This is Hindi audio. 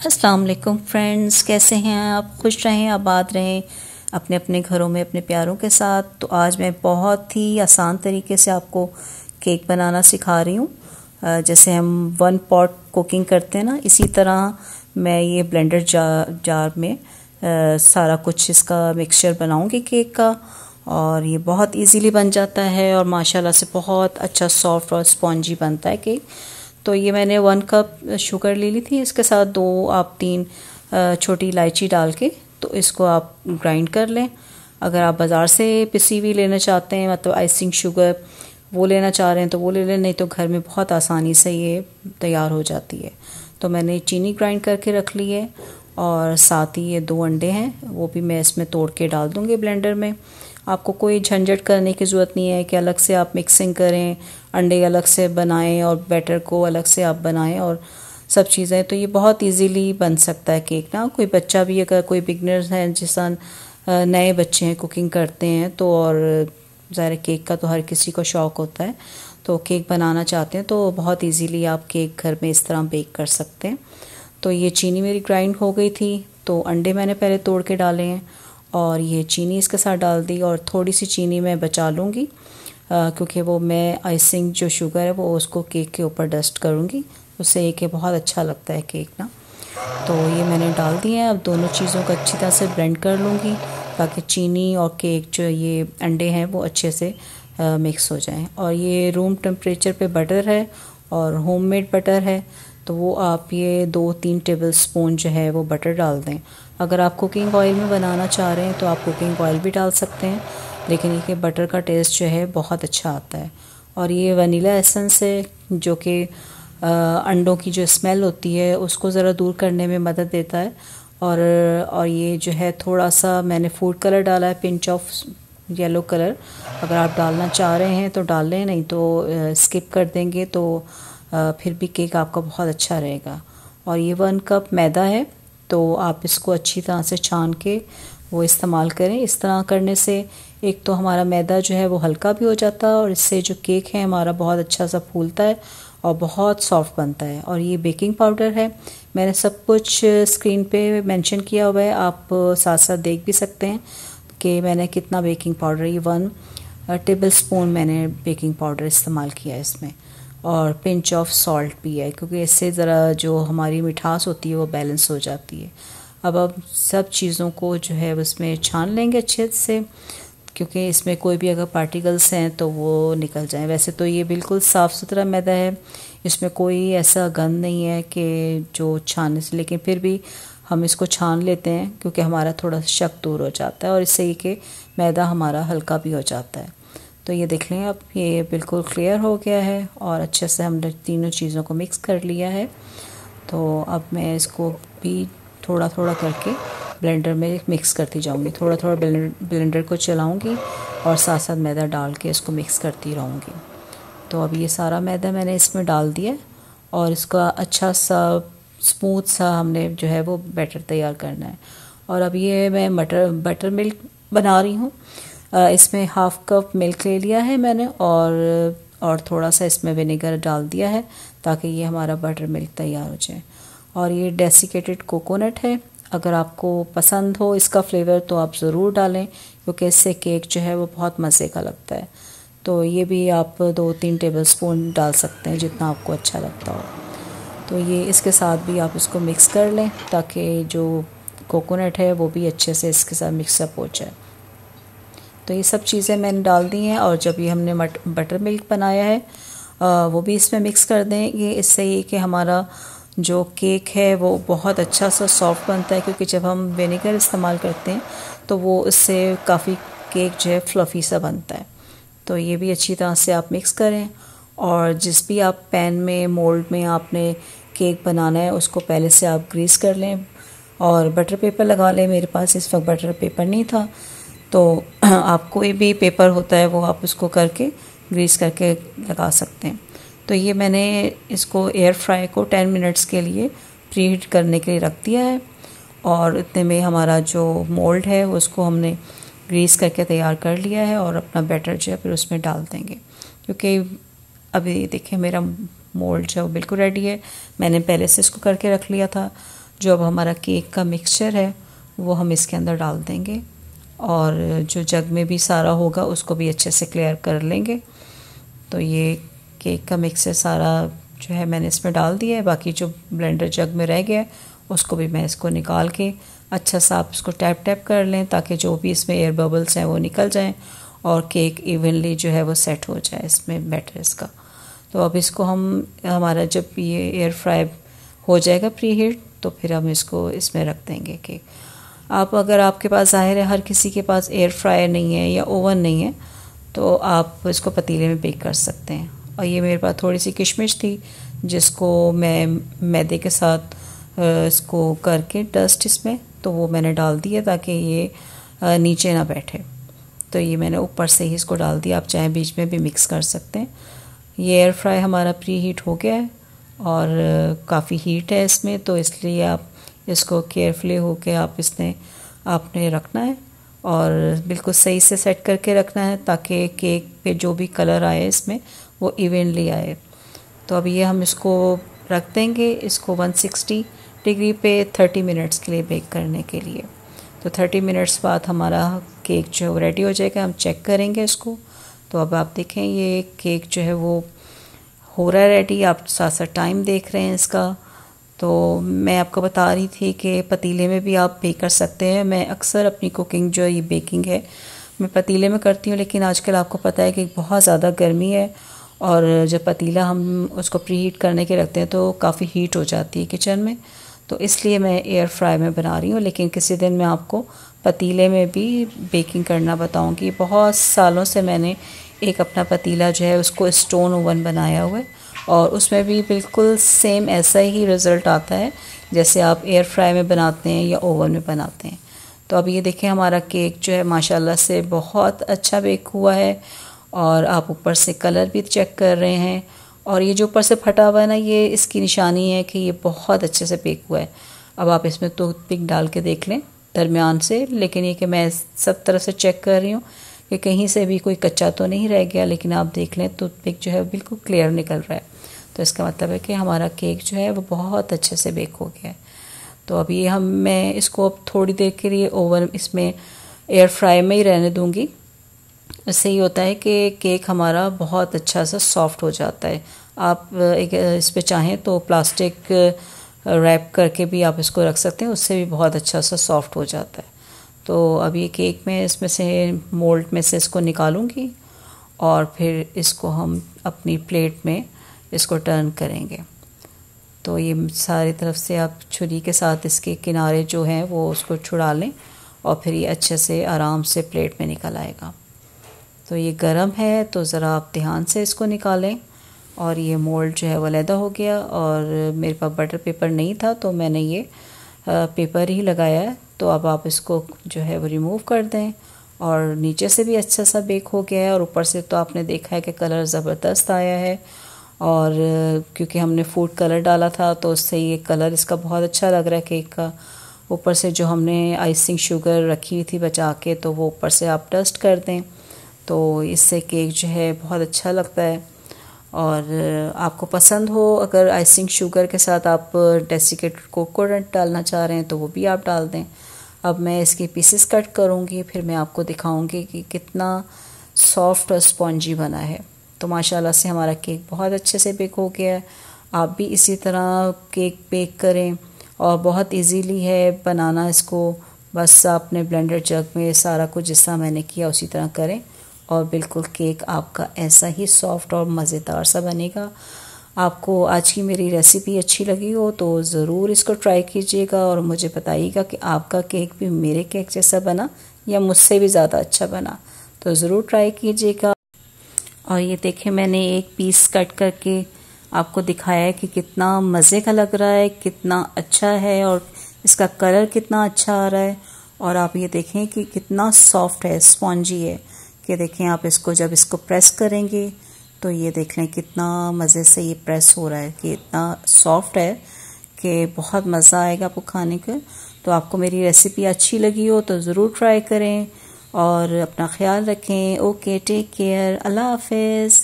अस्सलाम वालेकुम फ्रेंड्स कैसे हैं आप? खुश रहें आबाद रहें अपने अपने घरों में अपने प्यारों के साथ। तो आज मैं बहुत ही आसान तरीके से आपको केक बनाना सिखा रही हूँ। जैसे हम वन पॉट कुकिंग करते हैं ना इसी तरह मैं ये ब्लेंडर जार जार में आ, सारा कुछ इसका मिक्सचर बनाऊँगी केक का और ये बहुत इजीली बन जाता है और माशाल्लाह से बहुत अच्छा सॉफ्ट और स्पॉन्जी बनता है केक। तो ये मैंने वन कप शुगर ले ली थी। इसके साथ दो, आप तीन छोटी इलायची डाल के तो इसको आप ग्राइंड कर लें। अगर आप बाज़ार से पिसी हुई लेना चाहते हैं मतलब आइसिंग शुगर वो लेना चाह रहे हैं तो वो ले लें, नहीं तो घर में बहुत आसानी से ये तैयार हो जाती है। तो मैंने चीनी ग्राइंड करके रख ली है और साथ ही ये दो अंडे हैं, वो भी मैं इसमें तोड़ के डाल दूँगी ब्लेंडर में। आपको कोई झंझट करने की ज़रूरत नहीं है कि अलग से आप मिक्सिंग करें, अंडे अलग से बनाएँ और बैटर को अलग से आप बनाएँ और सब चीज़ें। तो ये बहुत इजीली बन सकता है केक ना। कोई बच्चा भी अगर, कोई बिगनर्स हैं जिस नए बच्चे हैं कुकिंग करते हैं तो और ज़ाहिर केक का तो हर किसी को शौक़ होता है तो केक बनाना चाहते हैं तो बहुत इजीली आप केक घर में इस तरह बेक कर सकते हैं। तो ये चीनी मेरी ग्राइंड हो गई थी तो अंडे मैंने पहले तोड़ के डाले हैं। और ये चीनी इसके साथ डाल दी और थोड़ी सी चीनी मैं बचा लूँगी क्योंकि वो मैं आइसिंग जो शुगर है वो उसको केक के ऊपर डस्ट करूँगी। उससे एक बहुत अच्छा लगता है केक ना। तो ये मैंने डाल दिए हैं। अब दोनों चीज़ों को अच्छी तरह से ब्लेंड कर लूँगी ताकि चीनी और केक जो ये अंडे हैं वो अच्छे से आ, मिक्स हो जाएँ। और ये रूम टेम्परेचर पे बटर है और होममेड बटर है तो वो आप ये दो तीन टेबल स्पून जो है वो बटर डाल दें। अगर आप कुकिंग ऑयल में बनाना चाह रहे हैं तो आप कुकिंग ऑयल भी डाल सकते हैं। लेकिन ये बटर का टेस्ट जो है, बहुत अच्छा आता है। और ये वनीला एसेंस है, जो कि अंडों की जो स्मेल होती है, उसको ज़रा दूर करने में मदद देता है। और और ये जो है थोड़ा सा मैंने फ़ूड कलर डाला है पिंच ऑफ़ येलो कलर अगर आप डालना चाह रहे हैं तो डाल लें, नहीं तो स्किप कर देंगे तो फिर भी केक आपका बहुत अच्छा रहेगा। और ये वन कप मैदा है। तो आप इसको अच्छी तरह से छान के वो इस्तेमाल करें। इस तरह करने से एक तो हमारा मैदा जो है वो हल्का भी हो जाता है और इससे जो केक है हमारा बहुत अच्छा सा फूलता है और बहुत सॉफ्ट बनता है और ये बेकिंग पाउडर है। मैंने सब कुछ स्क्रीन पे मेंशन किया हुआ है। आप साथ साथ देख भी सकते हैं कि मैंने कितना बेकिंग पाउडर ये वन टेबल स्पून मैंने बेकिंग पाउडर इस्तेमाल किया है इसमें। और पिंच ऑफ़ सॉल्ट भी है, क्योंकि इससे ज़रा जो हमारी मिठास होती है वो बैलेंस हो जाती है। अब अब सब चीज़ों को जो है उसमें छान लेंगे अच्छे से, क्योंकि इसमें कोई भी अगर पार्टिकल्स हैं तो वो निकल जाएँ। वैसे तो ये बिल्कुल साफ़ सुथरा मैदा है, इसमें कोई ऐसा गंद नहीं है कि जो छानने से, लेकिन फिर भी हम इसको छान लेते हैं, क्योंकि हमारा थोड़ा शक दूर हो जाता है, और इससे ये कि मैदा हमारा हल्का भी हो जाता है। तो ये देख लें, अब ये बिल्कुल क्लियर हो गया है और अच्छे से हमने तीनों चीज़ों को मिक्स कर लिया है। तो अब मैं इसको भी थोड़ा थोड़ा करके ब्लेंडर में मिक्स करती जाऊँगी। थोड़ा थोड़ा ब्लेंडर को चलाऊँगी और साथ साथ मैदा डाल के इसको मिक्स करती रहूँगी। तो अब ये सारा मैदा मैंने इसमें डाल दिया और इसका अच्छा सा स्मूथ सा हमने जो है वो बैटर तैयार करना है। और अब ये मैं मटर बटर मिल्क बना रही हूँ। इसमें हाफ़ कप मिल्क ले लिया है मैंने और और थोड़ा सा इसमें विनेगर डाल दिया है ताकि ये हमारा बटर मिल्क तैयार हो जाए। और ये डेसिकेटेड कोकोनट है। अगर आपको पसंद हो इसका फ्लेवर तो आप ज़रूर डालें, क्योंकि इससे केक जो है वो बहुत मज़े का लगता है। तो ये भी आप दो तीन टेबल स्पून डाल सकते हैं जितना आपको अच्छा लगता हो। तो ये इसके साथ भी आप इसको मिक्स कर लें ताकि जो कोकोनट है वो भी अच्छे से इसके साथ मिक्सअप हो जाए। तो ये सब चीज़ें मैंने डाल दी हैं और जब ये हमने मट बटर मिल्क बनाया है आ, वो भी इसमें मिक्स कर दें। ये इससे ये कि हमारा जो केक है वो बहुत अच्छा सा सॉफ्ट बनता है क्योंकि जब हम विनेगर इस्तेमाल करते हैं तो वो इससे काफ़ी केक जो है फ्लफ़ी सा बनता है। तो ये भी अच्छी तरह से आप मिक्स करें और जिस भी आप पैन में मोल्ड में आपने केक बनाना है उसको पहले से आप ग्रीस कर लें और बटर पेपर लगा लें। मेरे पास इस वक्त बटर पेपर नहीं था। तो आप कोई भी पेपर होता है, वो आप उसको करके ग्रीस करके लगा सकते हैं। तो ये मैंने इसको एयर फ्राई को 10 मिनट्स के लिए प्रीहीट करने के लिए रख दिया है और इतने में हमारा जो मोल्ड है, उसको हमने ग्रीस करके तैयार कर लिया है और अपना बैटर जो है फिर उसमें डाल देंगे। क्योंकि अभी देखिए मेरा मोल्ड जो है वो बिल्कुल रेडी है। मैंने पहले से इसको करके रख लिया था। जो अब हमारा केक का मिक्सचर है, वो हम इसके अंदर डाल देंगे। और जो जग में भी सारा होगा, उसको भी अच्छे से क्लियर कर लेंगे। तो ये केक का मिक्सचर सारा जो है मैंने इसमें डाल दिया है। बाकी जो ब्लेंडर जग में रह गया है, उसको भी मैं इसको निकाल के अच्छा सा आप इसको टैप टैप कर लें, ताकि जो भी इसमें एयर बबल्स हैं वो निकल जाएँ और केक इवनली जो है वो सेट हो जाए इसमें बैटर इसका तो अब इसको हम, हमारा जब ये एयर फ्राई हो जाएगा प्री हीट तो फिर हम इसको इसमें रख देंगे केक आप अगर आपके पास ज़ाहिर है हर किसी के पास एयर फ्रायर नहीं है या ओवन नहीं है तो आप इसको पतीले में बेक कर सकते हैं। और ये मेरे पास थोड़ी सी किशमिश थी, जिसको मैं मैदे के साथ इसको करके डस्ट इसमें तो वो मैंने डाल दिया ताकि ये नीचे ना बैठे। तो ये मैंने ऊपर से ही इसको डाल दिया। आप चाहे बीच में भी मिक्स कर सकते हैं। ये एयर फ्राई हमारा प्री हीट हो गया है और काफ़ी हीट है इसमें तो इसलिए आप इसको केयरफुली होके आप इसने, आपने रखना है और बिल्कुल सही से सेट करके रखना है ताकि केक पे जो भी कलर आए इसमें, वो इवेंटली आए। तो अब ये हम इसको रख देंगे, इसको 160 डिग्री पे 30 मिनट्स के लिए बेक करने के लिए। तो 30 मिनट्स बाद हमारा केक जो है रेडी हो जाएगा, हम चेक करेंगे इसको। तो अब आप देखें, ये केक जो है वो हो रहा है रेडी आप साथ साथ टाइम देख रहे हैं इसका। तो मैं आपको बता रही थी कि पतीले में भी आप बेक कर सकते हैं। मैं अक्सर अपनी कुकिंग जो ये बेकिंग है, मैं पतीले में करती हूँ, लेकिन आजकल आपको पता है कि बहुत ज़्यादा गर्मी है और जब पतीला हम उसको प्री हीट करने के रखते हैं तो काफ़ी हीट हो जाती है किचन में। तो इसलिए मैं एयर फ्राई में बना रही हूँ, लेकिन किसी दिन मैं आपको पतीले में भी बेकिंग करना बताऊँगी। बहुत सालों से मैंने एक अपना पतीला जो है, उसको स्टोन ओवन बनाया हुआ है। और उसमें भी बिल्कुल सेम ऐसा ही रिज़ल्ट आता है, जैसे आप एयर फ्राई में बनाते हैं या ओवन में बनाते हैं। तो अब ये देखें हमारा केक जो है, माशाल्लाह से बहुत अच्छा बेक हुआ है और आप ऊपर से कलर भी चेक कर रहे हैं। और ये जो ऊपर से फटा हुआ है ना, ये इसकी निशानी है कि ये बहुत अच्छे से बेक हुआ है। अब आप इसमें टूथ पिक डाल के देख लें दरमियान से, लेकिन ये कि मैं सब तरफ़ से चेक कर रही हूँ कि कहीं से भी कोई कच्चा तो नहीं रह गया, लेकिन आप देख लें टूथ पिक जो है बिल्कुल क्लियर निकल रहा है। तो इसका मतलब है कि हमारा केक जो है वो बहुत अच्छे से बेक हो गया है। तो अभी हम, मैं इसको अब थोड़ी देर के लिए ओवन इसमें एयर फ्राई में ही रहने दूँगी। इससे ये होता है कि केक हमारा बहुत अच्छा सा सॉफ्ट हो जाता है। आप, एक, इस पर चाहें तो प्लास्टिक रैप करके भी आप इसको रख सकते हैं, उससे भी बहुत अच्छा सा सॉफ्ट हो जाता है। तो अब ये केक में इसमें से मोल्ड में से इसको निकालूँगी और फिर इसको हम अपनी प्लेट में इसको टर्न करेंगे। तो ये सारी तरफ़ से आप छुरी के साथ इसके किनारे जो हैं, वो उसको छुड़ा लें और फिर ये अच्छे से आराम से प्लेट में निकल आएगा। तो ये गर्म है तो ज़रा आप ध्यान से इसको निकालें। और ये मोल्ड जो है, वो लैदा हो गया और मेरे पास बटर पेपर नहीं था तो मैंने ये पेपर ही लगाया है। तो अब आप इसको जो है, वो रिमूव कर दें और नीचे से भी अच्छा सा बेक हो गया है। और ऊपर से तो आपने देखा है कि कलर ज़बरदस्त आया है। और क्योंकि हमने फ़ूड कलर डाला था तो उससे ये कलर इसका बहुत अच्छा लग रहा है केक का। ऊपर से जो हमने आइसिंग शुगर रखी हुई थी बचा के तो वो ऊपर से आप डस्ट कर दें। तो इससे केक जो है बहुत अच्छा लगता है। और आपको पसंद हो अगर आइसिंग शुगर के साथ आप डेसिकेटेड कोकोनट डालना चाह रहे हैं तो वो भी आप डाल दें। अब मैं इसके पीसेस कट करूँगी, फिर मैं आपको दिखाऊँगी कि कितना सॉफ्ट और स्पॉन्जी बना है। तो माशाल्लाह से हमारा केक बहुत अच्छे से बेक हो गया है। आप भी इसी तरह केक बेक करें और बहुत इजीली है बनाना इसको। बस आपने ब्लेंडर जग में सारा कुछ जिस मैंने किया उसी तरह करें और बिल्कुल केक आपका ऐसा ही सॉफ्ट और मज़ेदार सा बनेगा। आपको आज की मेरी रेसिपी अच्छी लगी हो तो ज़रूर इसको ट्राई कीजिएगा और मुझे बताइएगा कि आपका केक भी मेरे केक जैसा बना या मुझसे भी ज़्यादा अच्छा बना। तो ज़रूर ट्राई कीजिएगा। और ये देखें मैंने एक पीस कट करके आपको दिखाया है कि कितना मज़े का लग रहा है, कितना अच्छा है और इसका कलर कितना अच्छा आ रहा है। और आप ये देखें कि कितना सॉफ्ट है स्पॉन्जी है कि देखें आप इसको जब इसको प्रेस करेंगे तो ये देख लें कितना मज़े से ये प्रेस हो रहा है, कि इतना सॉफ्ट है कि बहुत मज़ा आएगा आपको खाने का। तो आपको मेरी रेसिपी अच्छी लगी हो तो ज़रूर ट्राई करें। और अपना ख्याल रखें। ओके टेक केयर अल्लाह हाफिज़।